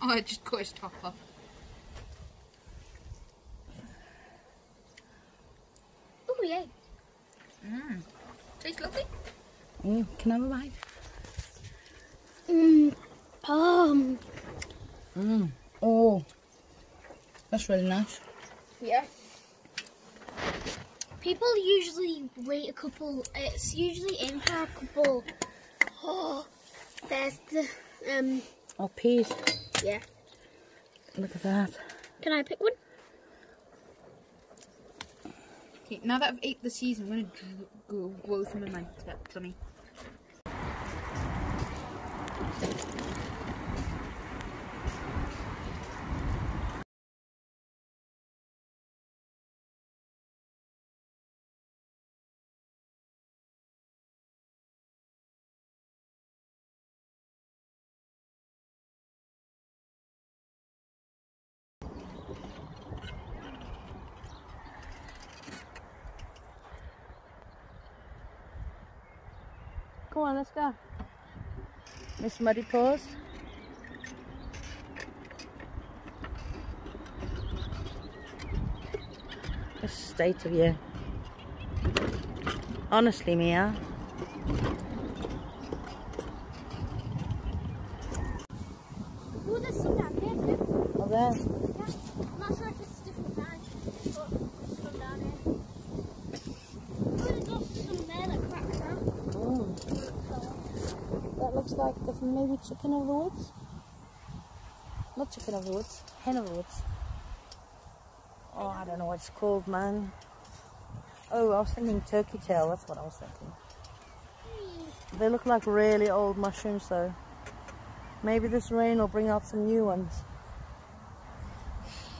Oh, I just cut his top off. Oh yeah. Mmm. Tastes lovely. Mm, can I have a bite? Mmm. Um. Mm. Oh, that's really nice. Yeah. People usually wait a couple. It's usually in for a couple. Oh, there's the um. Oh, peas. Yeah. Look at that. Can I pick one? Okay, now that I've ate the seeds, I'm gonna grow, grow some in my t- tummy. Come on, let's go. Miss Muddy Paws. The state of you. Honestly, Mia. Oh, there's some down here too. Oh, there. Yeah. I'm not sure if it's a different kind, but there's some down here. Oh, there's also some there that cracks out. Mm. That looks like the chicken of the woods. Not chicken of the woods, hen of the woods. Oh, I don't know what it's called, man. Oh, I was thinking turkey tail. That's what I was thinking. They look like really old mushrooms, though. Maybe this rain will bring out some new ones.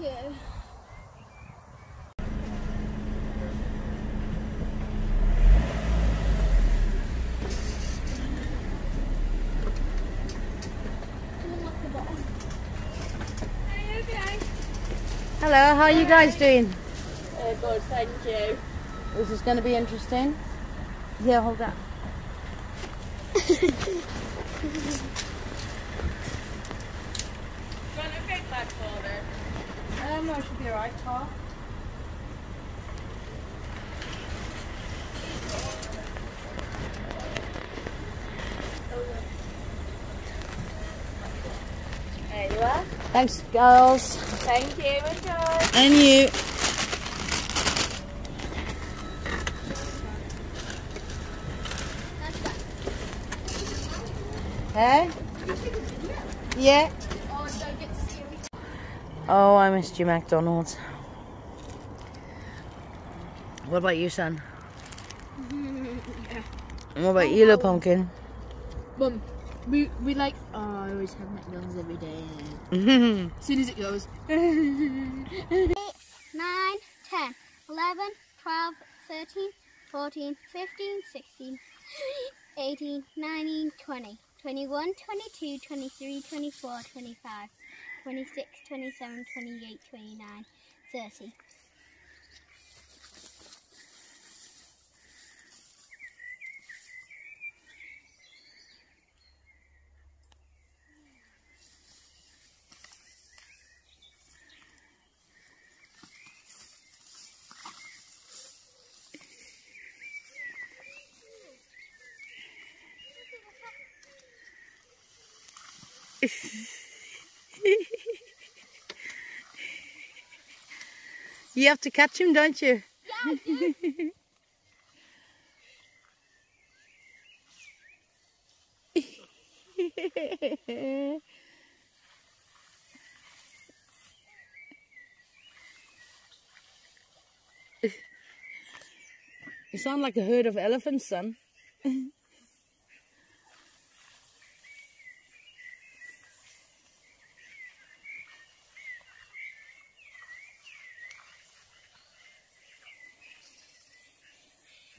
Yeah. Someone left the bottom. Are you okay? Hello, how are you guys doing? Uh, good, thank you. This is going to be interesting. Here, hold that. Want a big bag for it? Um, no, it should be alright, Tar. There you are. Thanks, girls. Thank you, enjoy. And you. Hey? Yeah. Oh, and don't get to see everything. I missed you, McDonald's. What about you, son? yeah. And what about you, little pumpkin? Mum, we, we like, oh, I always have McDonald's every day. As soon as it goes. 8, 9, 10, 11, 12, 13, 14, 15, 16, 18, 19, 20, 21, 22, 23, 24, 25, 26, 27, 28, 29, 30. You have to catch him, don't you? You sound like a herd of elephants, son.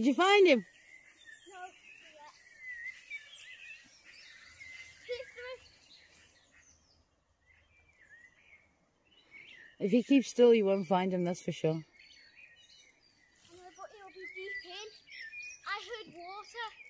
Did you find him? If he keeps still, you won't find him, that's for sure. I know, but it'll be deep in. I heard water.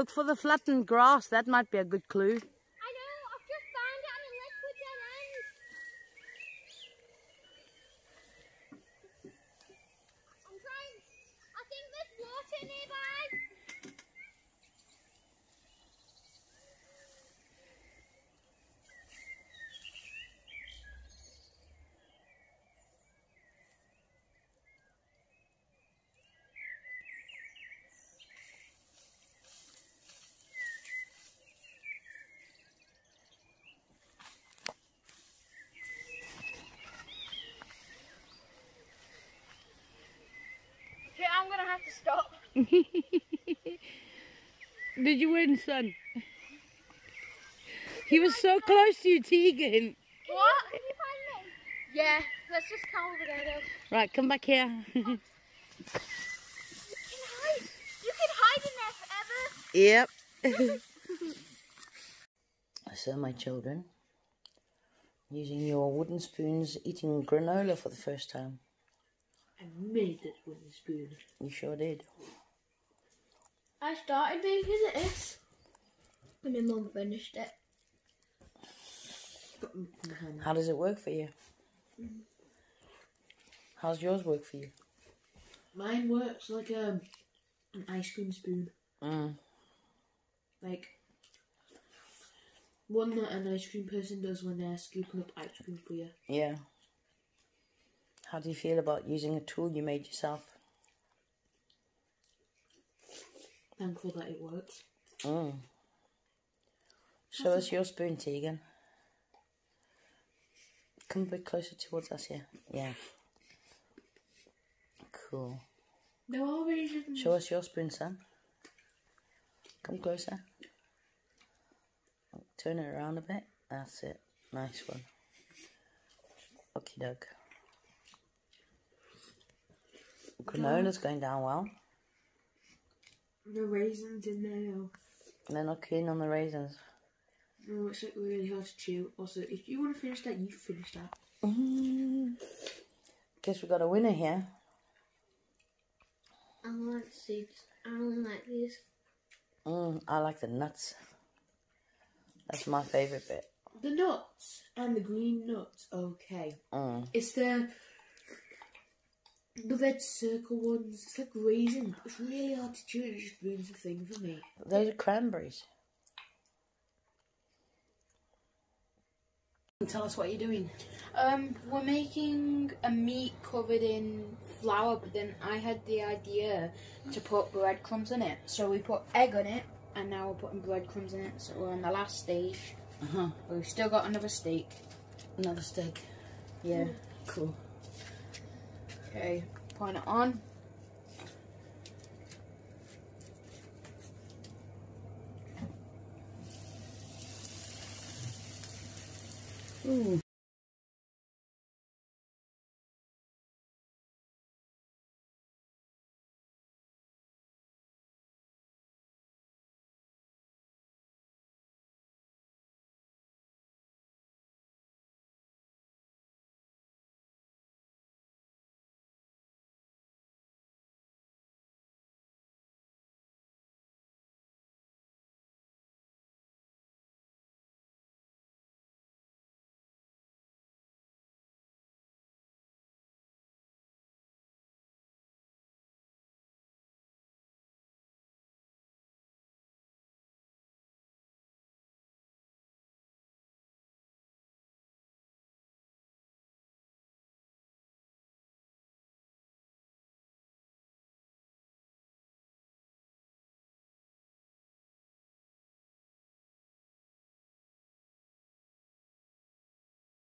Look for the flattened grass. That might be a good clue. I know, I've just found it on a liquid dead end. I'm trying. I think there's water nearby. Okay, I'm gonna have to stop. Did you win, son? He was so close to you, Tegan. What? Can you find me? Yeah, let's just come over there though. Right, come back here. You can hide. You can hide in there forever. yep. so, my children, using your wooden spoons, eating granola for the first time. I made this wooden spoon. You sure did. I started making this. And my mum finished it. Got m- my hand. How does it work for you? How's yours work for you? Mine works like um, an ice cream spoon. Mm. Like one that an ice cream person does when they're scooping up ice cream for you. Yeah. How do you feel about using a tool you made yourself? Thankful that it works. Mm. Show us your spoon, Tegan. Come a bit closer towards us here. Yeah. Cool. Reasons. Show us your spoon, son. Come closer. Turn it around a bit. That's it. Nice one. Okie doke. Granola's going down well. The raisins in there though. They're not keen on the raisins. No, it's like really hard to chew. Also, if you want to finish that, you finish that. Mm. Guess we got a winner here. I want seeds. I don't like these. Mm, I like the nuts. That's my favourite bit. The nuts and the green nuts, okay. Mm. It's the the red circle ones. It's like raisin. It's really hard to chew. It just ruins the thing for me. Those are cranberries. Tell us what you're doing. Um, we're making a meat covered in flour, but then I had the idea to put breadcrumbs in it. So we put egg on it, and now we're putting breadcrumbs in it. So we're on the last stage. Uh-huh. But we've still got another steak. Another steak. Yeah. Cool. Okay, point it on. Ooh.